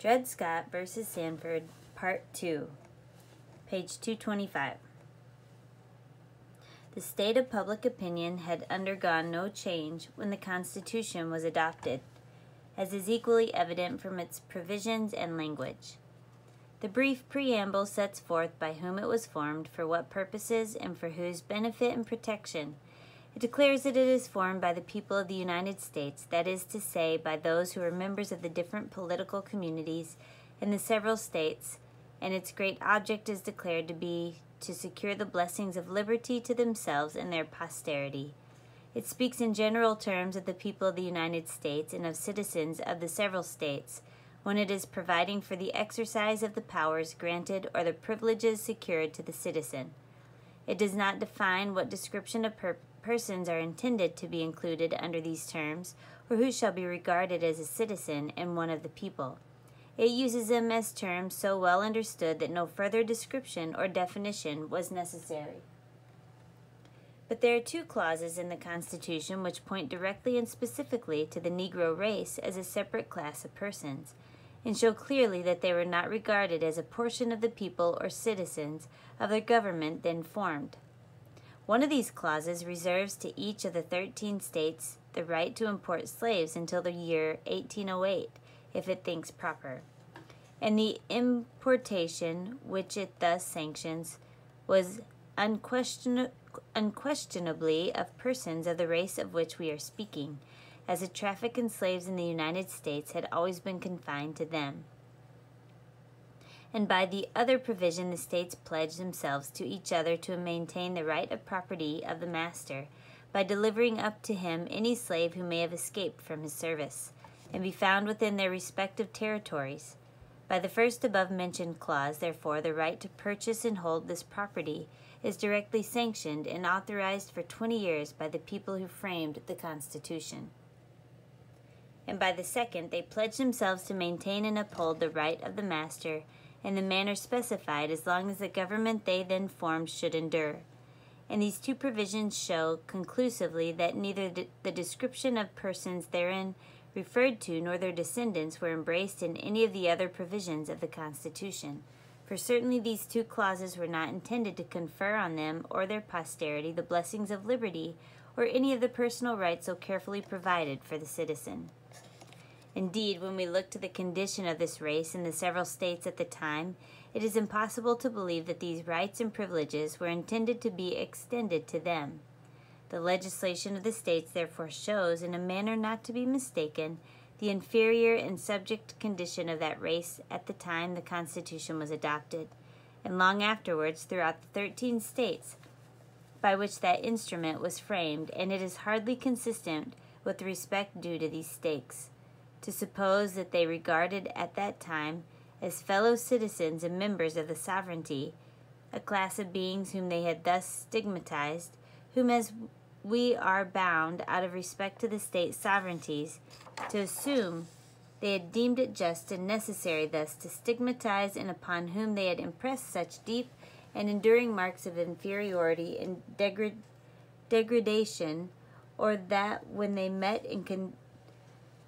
Dred Scott versus Sandford, Part 2, page 225. The state of public opinion had undergone no change when the Constitution was adopted, as is equally evident from its provisions and language. The brief preamble sets forth by whom it was formed, for what purposes, and for whose benefit and protection. It declares that it is formed by the people of the United States, that is to say, by those who are members of the different political communities in the several states, and its great object is declared to be to secure the blessings of liberty to themselves and their posterity. It speaks in general terms of the people of the United States and of citizens of the several states when it is providing for the exercise of the powers granted or the privileges secured to the citizen. It does not define what description of per- persons are intended to be included under these terms, or who shall be regarded as a citizen and one of the people. It uses them as terms so well understood that no further description or definition was necessary. But there are two clauses in the Constitution which point directly and specifically to the Negro race as a separate class of persons and show clearly that they were not regarded as a portion of the people or citizens of the government then formed. One of these clauses reserves to each of the 13 states the right to import slaves until the year 1808, if it thinks proper. And the importation which it thus sanctions was unquestion- unquestionably of persons of the race of which we are speaking as the traffic in slaves in the United States had always been confined to them. And by the other provision, the states pledged themselves to each other to maintain the right of property of the master by delivering up to him any slave who may have escaped from his service, and be found within their respective territories. By the first above mentioned clause, therefore, the right to purchase and hold this property is directly sanctioned and authorized for twenty years by the people who framed the Constitution and by the second they pledge themselves to maintain and uphold the right of the master in the manner specified as long as the government they then formed should endure. And these two provisions show conclusively that neither the description of persons therein referred to nor their descendants were embraced in any of the other provisions of the Constitution. For certainly these two clauses were not intended to confer on them or their posterity the blessings of liberty or any of the personal rights so carefully provided for the citizen. Indeed, when we look to the condition of this race in the several states at the time, it is impossible to believe that these rights and privileges were intended to be extended to them. The legislation of the states therefore shows, in a manner not to be mistaken, the inferior and subject condition of that race at the time the Constitution was adopted, and long afterwards throughout the thirteen states by which that instrument was framed, and it is hardly consistent with the respect due to these states to suppose that they regarded at that time as fellow citizens and members of the sovereignty, a class of beings whom they had thus stigmatized, whom as we are bound, out of respect to the state sovereignties, to assume they had deemed it just and necessary thus to stigmatize and upon whom they had impressed such deep and enduring marks of inferiority and degra- degradation, or that when they met in con-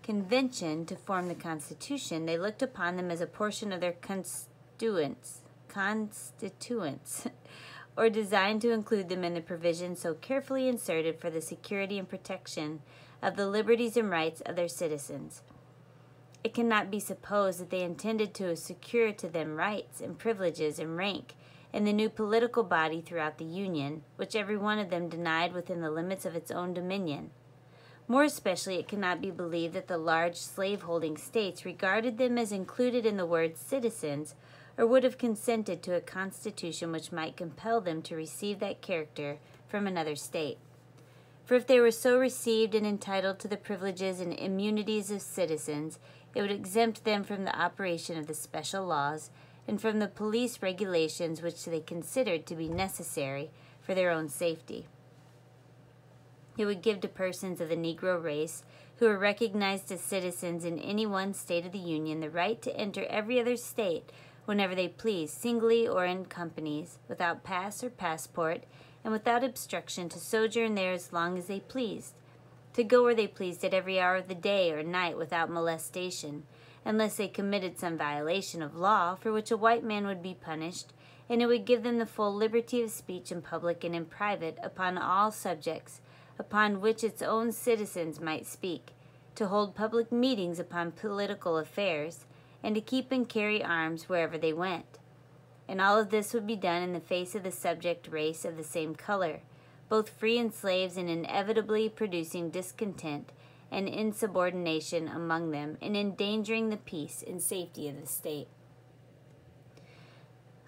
convention to form the Constitution, they looked upon them as a portion of their constituents, constituents, or designed to include them in the provisions so carefully inserted for the security and protection of the liberties and rights of their citizens. It cannot be supposed that they intended to secure to them rights and privileges and rank in the new political body throughout the Union, which every one of them denied within the limits of its own dominion. More especially, it cannot be believed that the large slaveholding states regarded them as included in the word citizens, or would have consented to a constitution which might compel them to receive that character from another state. For if they were so received and entitled to the privileges and immunities of citizens, it would exempt them from the operation of the special laws and from the police regulations which they considered to be necessary for their own safety. It would give to persons of the Negro race who are recognized as citizens in any one state of the Union the right to enter every other state whenever they please, singly or in companies, without pass or passport, and without obstruction to sojourn there as long as they pleased, to go where they pleased at every hour of the day or night without molestation, unless they committed some violation of law for which a white man would be punished, and it would give them the full liberty of speech in public and in private upon all subjects upon which its own citizens might speak, to hold public meetings upon political affairs, and to keep and carry arms wherever they went. And all of this would be done in the face of the subject race of the same color, both free and slaves, and inevitably producing discontent and insubordination among them, and endangering the peace and safety of the state.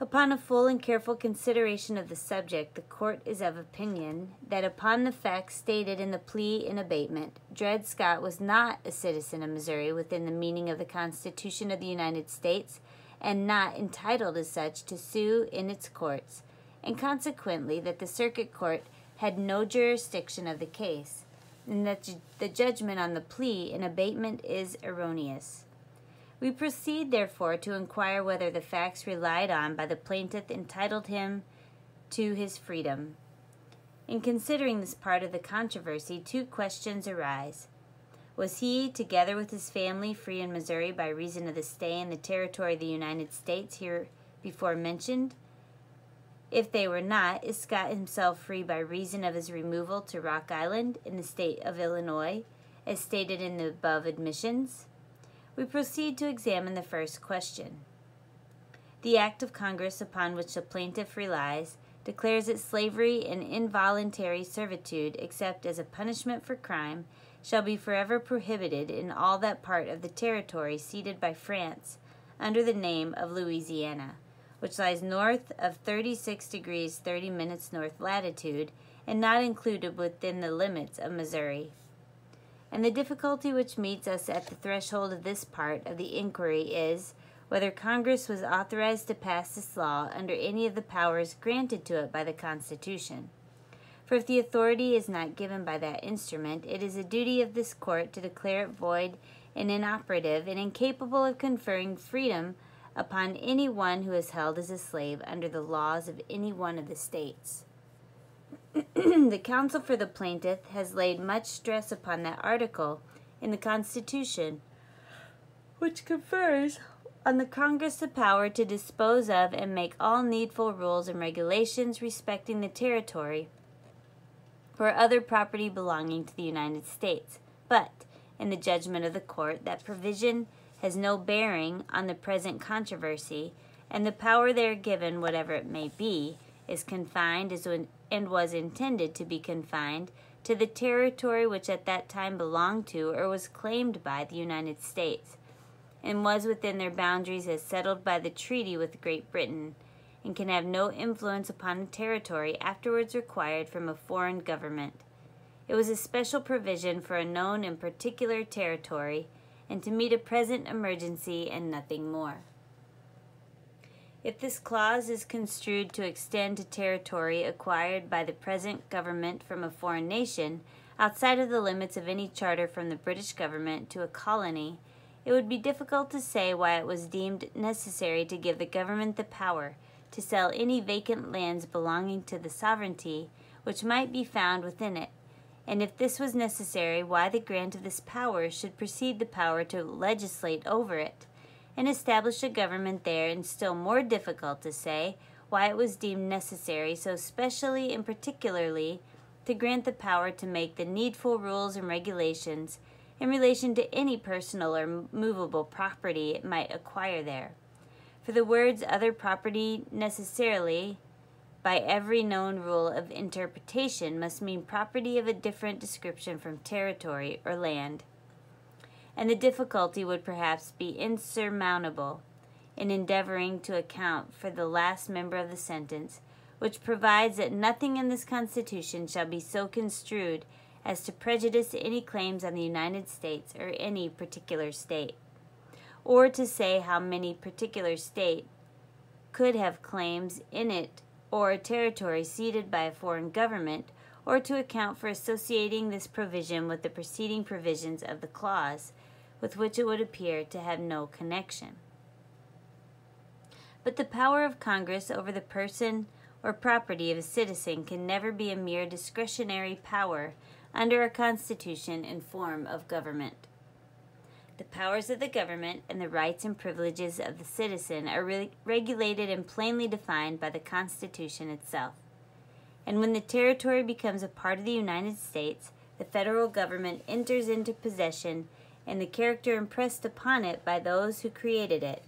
Upon a full and careful consideration of the subject, the court is of opinion that upon the facts stated in the plea in abatement, Dred Scott was not a citizen of Missouri within the meaning of the Constitution of the United States and not entitled as such to sue in its courts, and consequently that the circuit court had no jurisdiction of the case, and that the judgment on the plea in abatement is erroneous. We proceed, therefore, to inquire whether the facts relied on by the plaintiff entitled him to his freedom. In considering this part of the controversy, two questions arise. Was he, together with his family, free in Missouri by reason of the stay in the territory of the United States here before mentioned? If they were not, is Scott himself free by reason of his removal to Rock Island in the state of Illinois, as stated in the above admissions? We proceed to examine the first question. The act of Congress upon which the plaintiff relies declares that slavery and involuntary servitude, except as a punishment for crime, shall be forever prohibited in all that part of the territory ceded by France under the name of Louisiana, which lies north of 36 degrees 30 minutes north latitude and not included within the limits of Missouri and the difficulty which meets us at the threshold of this part of the inquiry is whether Congress was authorized to pass this law under any of the powers granted to it by the Constitution. For if the authority is not given by that instrument, it is a duty of this court to declare it void and inoperative and incapable of conferring freedom upon any one who is held as a slave under the laws of any one of the states. the counsel for the plaintiff has laid much stress upon that article in the Constitution which confers on the Congress the power to dispose of and make all needful rules and regulations respecting the territory or other property belonging to the United States. But, in the judgment of the court, that provision has no bearing on the present controversy, and the power there given, whatever it may be, is confined as and was intended to be confined to the territory which at that time belonged to or was claimed by the United States, and was within their boundaries as settled by the treaty with Great Britain, and can have no influence upon a territory afterwards required from a foreign government. It was a special provision for a known and particular territory, and to meet a present emergency and nothing more. If this clause is construed to extend to territory acquired by the present government from a foreign nation, outside of the limits of any charter from the British government to a colony, it would be difficult to say why it was deemed necessary to give the government the power to sell any vacant lands belonging to the sovereignty which might be found within it, and if this was necessary, why the grant of this power should precede the power to legislate over it and establish a government there, and still more difficult to say why it was deemed necessary so specially and particularly to grant the power to make the needful rules and regulations in relation to any personal or movable property it might acquire there. For the words other property necessarily, by every known rule of interpretation, must mean property of a different description from territory or land and the difficulty would perhaps be insurmountable in endeavoring to account for the last member of the sentence, which provides that nothing in this Constitution shall be so construed as to prejudice any claims on the United States or any particular state, or to say how many particular state could have claims in it or a territory ceded by a foreign government, or to account for associating this provision with the preceding provisions of the clause with which it would appear to have no connection. But the power of Congress over the person or property of a citizen can never be a mere discretionary power under a constitution and form of government. The powers of the government and the rights and privileges of the citizen are re- regulated and plainly defined by the Constitution itself. And when the territory becomes a part of the United States, the federal government enters into possession and the character impressed upon it by those who created it.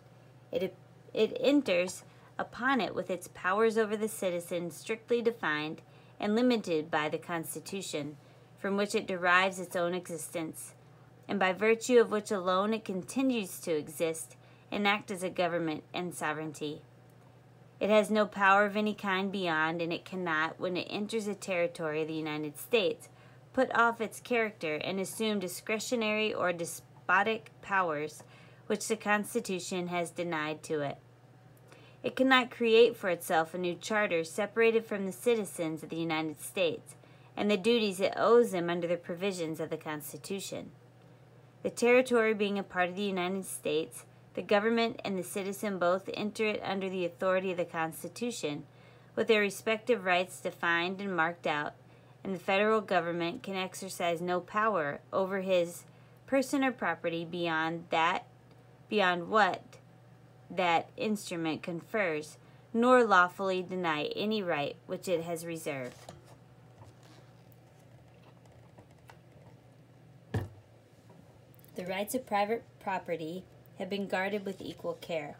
It, it enters upon it with its powers over the citizen strictly defined and limited by the Constitution, from which it derives its own existence, and by virtue of which alone it continues to exist and act as a government and sovereignty. It has no power of any kind beyond, and it cannot, when it enters a territory of the United States, put off its character and assume discretionary or despotic powers which the Constitution has denied to it. It cannot create for itself a new charter separated from the citizens of the United States and the duties it owes them under the provisions of the Constitution. The territory being a part of the United States, the government and the citizen both enter it under the authority of the Constitution, with their respective rights defined and marked out and the federal government can exercise no power over his person or property beyond that beyond what that instrument confers nor lawfully deny any right which it has reserved. The rights of private property have been guarded with equal care.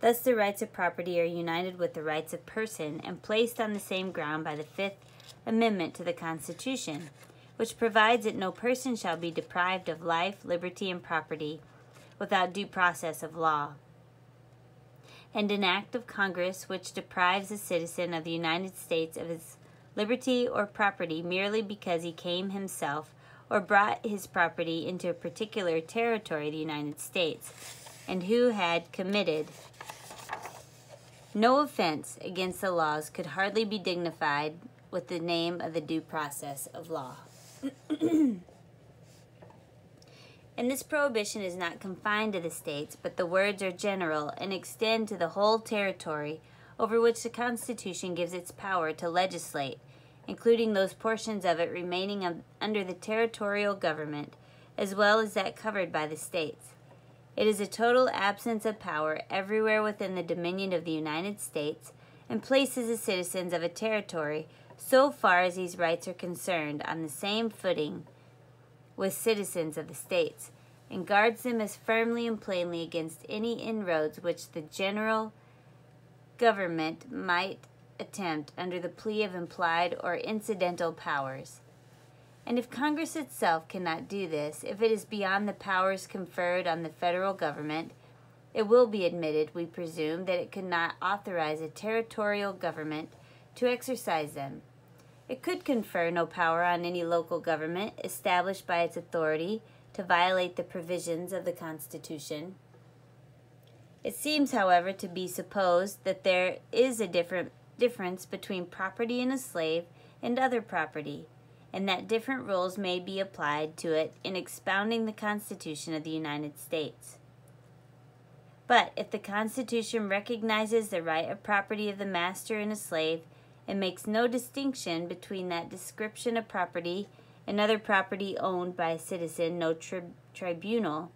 Thus the rights of property are united with the rights of person and placed on the same ground by the fifth amendment to the Constitution, which provides that no person shall be deprived of life, liberty, and property without due process of law. And an act of Congress which deprives a citizen of the United States of his liberty or property merely because he came himself or brought his property into a particular territory of the United States, and who had committed no offense against the laws could hardly be dignified with the name of the due process of law. and this prohibition is not confined to the states, but the words are general and extend to the whole territory over which the Constitution gives its power to legislate, including those portions of it remaining under the territorial government, as well as that covered by the states. It is a total absence of power everywhere within the dominion of the United States and places the citizens of a territory so far as these rights are concerned, on the same footing with citizens of the states, and guards them as firmly and plainly against any inroads which the general government might attempt under the plea of implied or incidental powers. And if Congress itself cannot do this, if it is beyond the powers conferred on the federal government, it will be admitted, we presume, that it could not authorize a territorial government to exercise them. It could confer no power on any local government established by its authority to violate the provisions of the Constitution. It seems, however, to be supposed that there is a different difference between property in a slave and other property, and that different rules may be applied to it in expounding the Constitution of the United States. But if the Constitution recognizes the right of property of the master in a slave and makes no distinction between that description of property and other property owned by a citizen, no tri- tribunal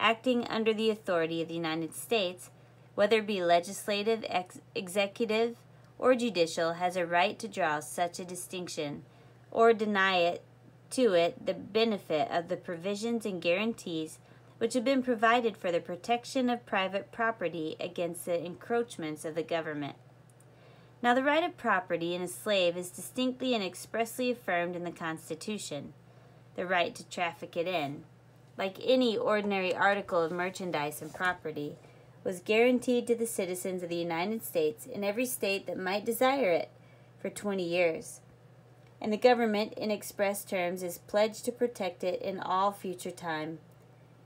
acting under the authority of the United States, whether it be legislative, ex- executive, or judicial, has a right to draw such a distinction or deny it to it the benefit of the provisions and guarantees which have been provided for the protection of private property against the encroachments of the government. Now, the right of property in a slave is distinctly and expressly affirmed in the Constitution, the right to traffic it in, like any ordinary article of merchandise and property, was guaranteed to the citizens of the United States in every state that might desire it for 20 years. And the government, in express terms, is pledged to protect it in all future time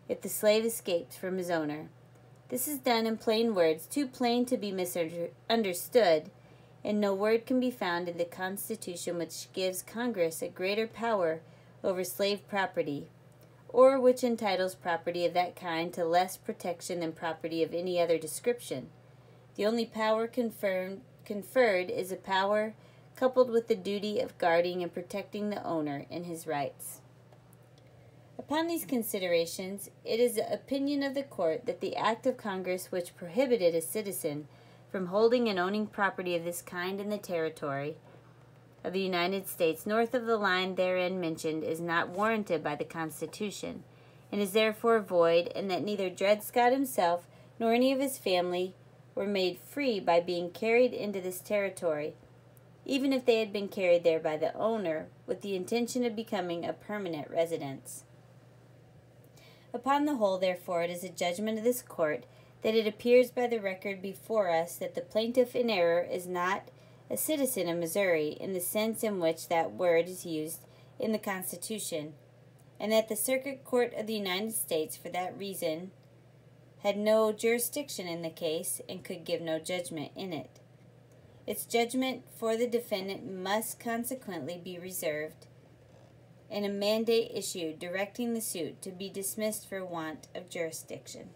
if the slave escapes from his owner. This is done in plain words, too plain to be misunderstood and no word can be found in the Constitution which gives Congress a greater power over slave property, or which entitles property of that kind to less protection than property of any other description. The only power confirmed, conferred is a power coupled with the duty of guarding and protecting the owner in his rights. Upon these considerations, it is the opinion of the court that the act of Congress which prohibited a citizen from holding and owning property of this kind in the territory of the United States north of the line therein mentioned is not warranted by the Constitution, and is therefore void, and that neither Dred Scott himself nor any of his family were made free by being carried into this territory, even if they had been carried there by the owner with the intention of becoming a permanent residence. Upon the whole, therefore, it is a judgment of this court that it appears by the record before us that the plaintiff in error is not a citizen of Missouri in the sense in which that word is used in the Constitution, and that the Circuit Court of the United States, for that reason, had no jurisdiction in the case and could give no judgment in it. Its judgment for the defendant must consequently be reserved, and a mandate issued directing the suit to be dismissed for want of jurisdiction.